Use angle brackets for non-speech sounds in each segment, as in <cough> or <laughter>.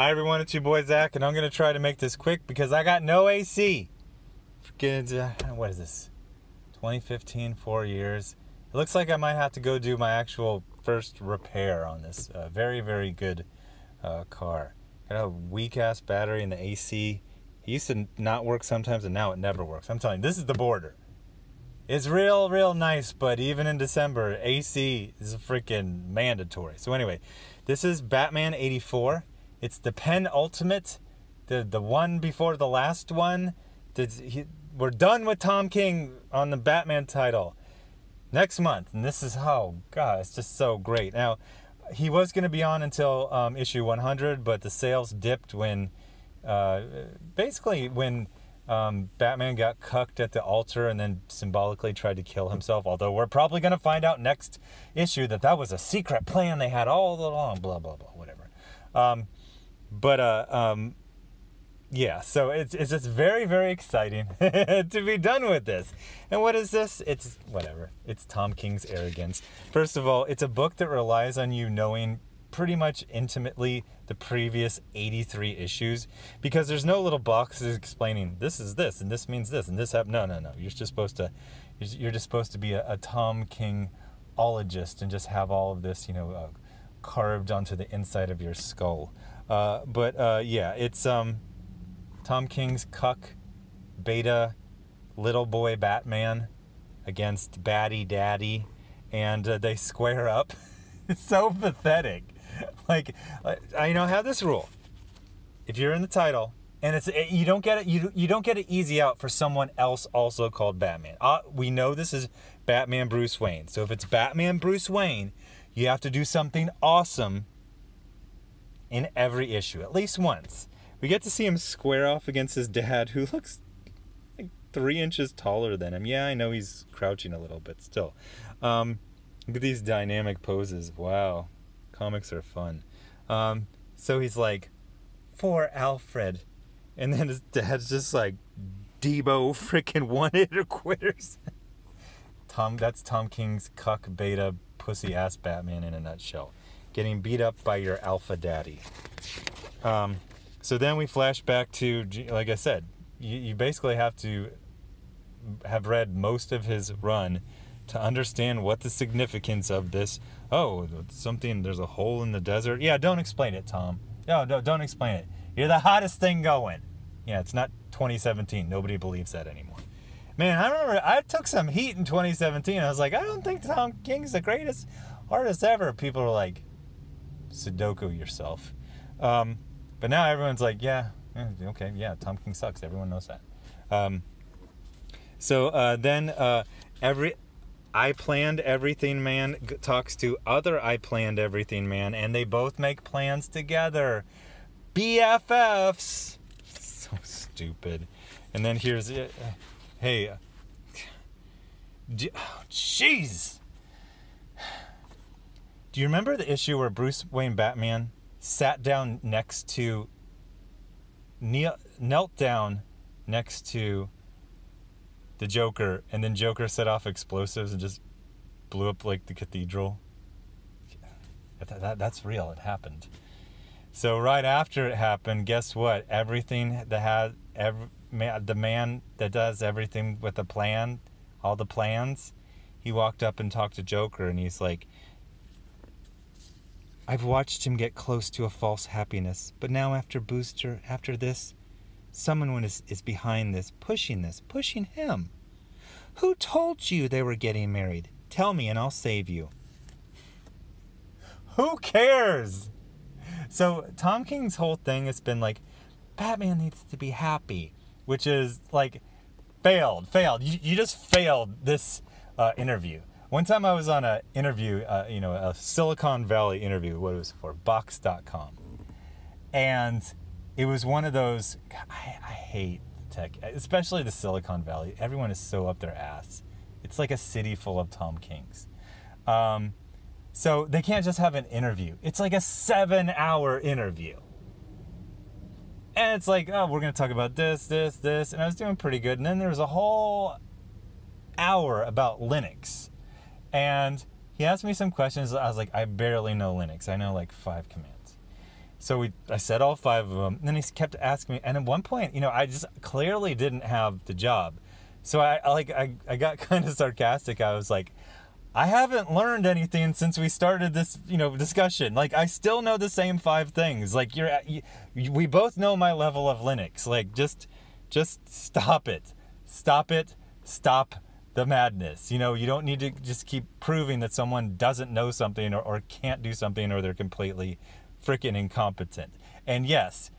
Hi everyone, it's your boy Zack, and I'm gonna try to make this quick because I got no AC. Forget uh, what is this? 2015, four years. It looks like I might have to go do my actual first repair on this uh, very, very good uh, car. Got a weak ass battery in the AC. It used to not work sometimes, and now it never works. I'm telling you, this is the border. It's real, real nice, but even in December, AC is freaking mandatory. So anyway, this is Batman 84. It's the penultimate, the the one before the last one. he, we're done with Tom King on the Batman title next month, and this is oh god, it's just so great. Now, he was going to be on until um, issue 100, but the sales dipped when, uh, basically when um, Batman got cucked at the altar and then symbolically tried to kill himself. Although we're probably going to find out next issue that that was a secret plan they had all along. Blah blah blah. Whatever. Um, but uh, um, yeah, so it's it's just very very exciting <laughs> to be done with this. And what is this? It's whatever. It's Tom King's arrogance. First of all, it's a book that relies on you knowing pretty much intimately the previous 83 issues because there's no little boxes explaining this is this and this means this and this happened. No, no, no. You're just supposed to you're just supposed to be a, a Tom King ologist and just have all of this, you know, uh, carved onto the inside of your skull. Uh, but uh, yeah, it's um, Tom King's Cuck Beta Little Boy Batman against Batty Daddy, and uh, they square up. <laughs> it's so pathetic. Like, I know have this rule: if you're in the title, and it's it, you don't get it, you you don't get it easy out for someone else also called Batman. Uh, we know this is Batman Bruce Wayne, so if it's Batman Bruce Wayne, you have to do something awesome in every issue, at least once. We get to see him square off against his dad, who looks like three inches taller than him. Yeah, I know he's crouching a little bit still. Um, look at these dynamic poses. Wow, comics are fun. Um, so he's like, for Alfred. And then his dad's just like, Deebo freaking one hitter <laughs> quitters. Tom, that's Tom King's cuck beta pussy ass Batman in a nutshell. Getting beat up by your alpha daddy. Um, so then we flash back to, like I said, you, you basically have to have read most of his run to understand what the significance of this. Oh, something, there's a hole in the desert. Yeah, don't explain it, Tom. No, no, don't explain it. You're the hottest thing going. Yeah, it's not 2017. Nobody believes that anymore. Man, I remember I took some heat in 2017. I was like, I don't think Tom King's the greatest artist ever. People were like, Sudoku yourself. Um, but now everyone's like, yeah, okay, yeah, Tom King sucks. Everyone knows that. Um, so uh, then uh, every I planned everything man talks to other I planned everything man, and they both make plans together. BFFs. <laughs> So stupid. And then here's it. Uh, hey. Uh, jeez. Do you remember the issue where Bruce Wayne Batman sat down next to kneel, knelt down next to the Joker, and then Joker set off explosives and just blew up like the cathedral. That, that, that's real. It happened. So right after it happened, guess what? Everything that had every the man that does everything with a plan, all the plans, he walked up and talked to Joker, and he's like, I've watched him get close to a false happiness, but now after Booster, after this, someone is, is behind this, pushing this, pushing him. Who told you they were getting married? Tell me and I'll save you. Who cares? So, Tom King's whole thing has been like, Batman needs to be happy, which is like, failed, failed. You, you just failed this uh, interview. One time I was on an interview, uh, you know, a Silicon Valley interview, what it was for, Box.com. And it was one of those, I, I hate tech, especially the Silicon Valley. Everyone is so up their ass. It's like a city full of Tom Kings. Um, so they can't just have an interview. It's like a seven hour interview. And it's like, oh, we're going to talk about this, this, this. And I was doing pretty good. And then there was a whole hour about Linux and he asked me some questions. I was like, I barely know Linux. I know like five commands. So we, I said all five of them. And then he kept asking me, and at one point, you know, I just clearly didn't have the job. So I, I like, I, I got <laughs> kind of sarcastic. I was like, I haven't learned anything since we started this, you know, discussion. Like, I still know the same five things. Like, you're, you, we both know my level of Linux. Like, just, just stop it, stop it, stop the madness. You know, you don't need to just keep proving that someone doesn't know something or, or can't do something or they're completely freaking incompetent. And yes,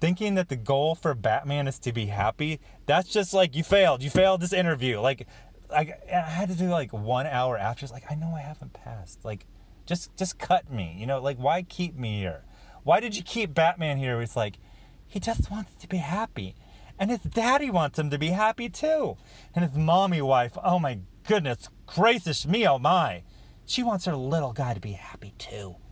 thinking that the goal for Batman is to be happy, that's just like you failed. You failed this interview. Like, I, I had to do like one hour after. It's like I know I haven't passed. Like, just just cut me. You know, like why keep me here? Why did you keep Batman here? It's like he just wants to be happy, and his daddy wants him to be happy too, and his mommy wife. Oh my goodness gracious me, oh my, she wants her little guy to be happy too. <laughs>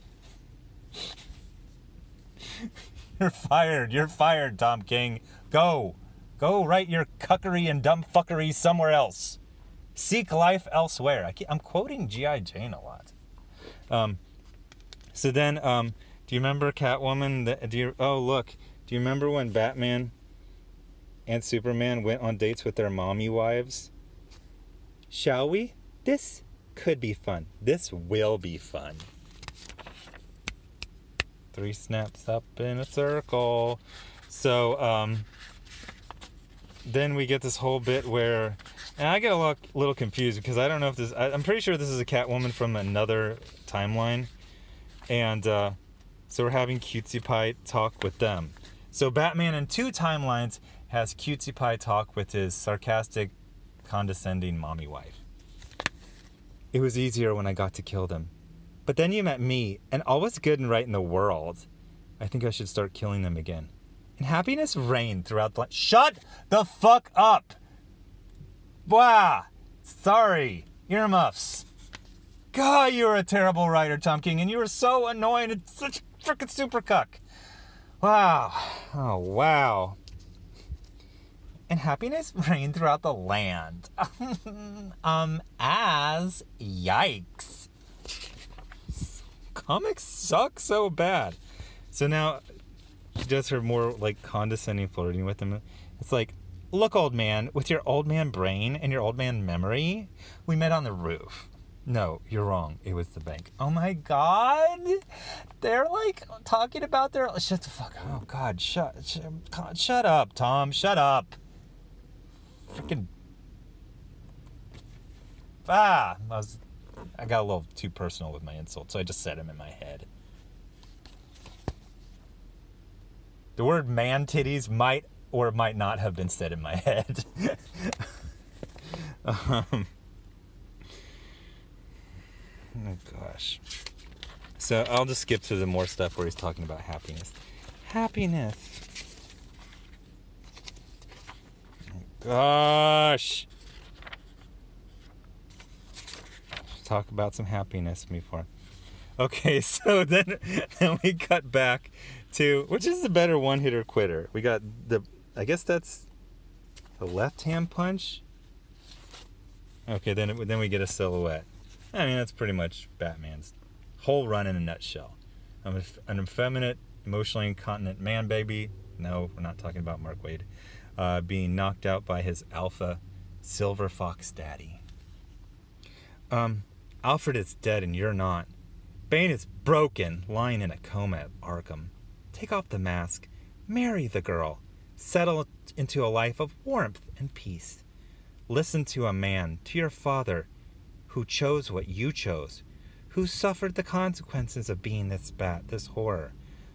You're fired. You're fired, Tom King. Go. Go write your cuckery and dumb fuckery somewhere else. Seek life elsewhere. I am quoting G.I. Jane a lot. Um, so then, um, do you remember Catwoman? That, do you, oh, look. Do you remember when Batman and Superman went on dates with their mommy wives? Shall we? This could be fun. This will be fun. Three snaps up in a circle. So, um, then we get this whole bit where, and I get a little, little confused because I don't know if this. I, am pretty sure this is a Catwoman from another timeline, and uh, so we're having Cutesy Pie talk with them. So Batman in two timelines has Cutesy Pie talk with his sarcastic, condescending mommy wife. It was easier when I got to kill them. But then you met me, and all was good and right in the world. I think I should start killing them again. And happiness reigned throughout the. Shut the fuck up! Wow! Sorry. Earmuffs. God, you were a terrible writer, Tom King, and you were so annoying and such freaking super cuck. Wow. Oh, wow. And happiness <laughs> reigned throughout the land. <laughs> um, as yikes comics suck so bad. So now she does her more like condescending flirting with him. It's like, look, old man, with your old man brain and your old man memory, we met on the roof. No, you're wrong. It was the bank. Oh my god, they're like talking about their. Shut the fuck. Oh god, shut, shut, shut up, Tom. Shut up. Freaking. Ah, I was I got a little too personal with my insult, so I just said him in my head. The word man titties might or might not have been said in my <laughs> head. <laughs> um, oh gosh. So I'll just skip to the more stuff where he's talking about happiness. Happiness. Oh gosh. talk about some happiness before. Okay, <laughs> so then, then we cut back to which is the better one hitter quitter? We got the I guess that's the left hand punch. Okay, then then we get a silhouette. I mean that's pretty much Batman's whole run in a nutshell. I'm an effeminate, emotionally incontinent man baby. No, we're not talking about Mark Waid. Uh, being knocked out by his alpha silver fox daddy. Um, Alfred is dead and you're not. Bane is broken, lying in a coma at Arkham. Take off the mask, marry the girl, settle into a life of warmth and peace. Listen to a man, to your father, who chose what you chose, who suffered the consequences of being this bat, this horror.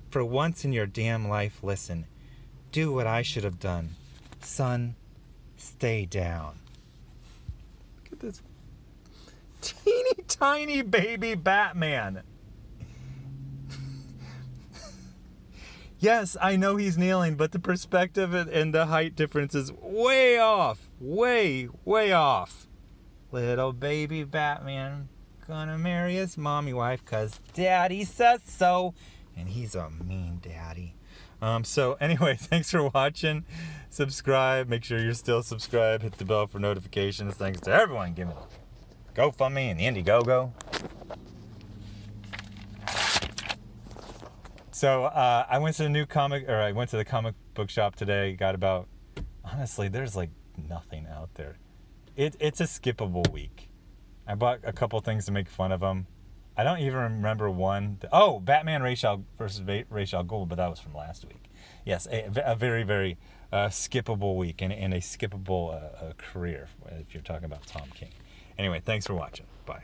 For once in your damn life, listen. Do what I should have done. Son, stay down. Look at this teeny tiny baby Batman. <laughs> yes, I know he's kneeling, but the perspective and the height difference is way off. Way, way off. Little baby Batman gonna marry his mommy wife because daddy says so. And he's a mean daddy. Um, so, anyway, <laughs> thanks for watching. Subscribe. Make sure you're still subscribed. Hit the bell for notifications. Thanks to everyone. Give me GoFundMe and the Indiegogo. So uh, I went to the new comic, or I went to the comic book shop today. Got about, honestly, there's like nothing out there. It it's a skippable week. I bought a couple things to make fun of them. I don't even remember one. Oh, Batman Ra's al versus Ra's al Ghul, but that was from last week. Yes, a, a very very uh, skippable week and, and a skippable uh, career if you're talking about Tom King. Anyway, thanks for watching. Bye.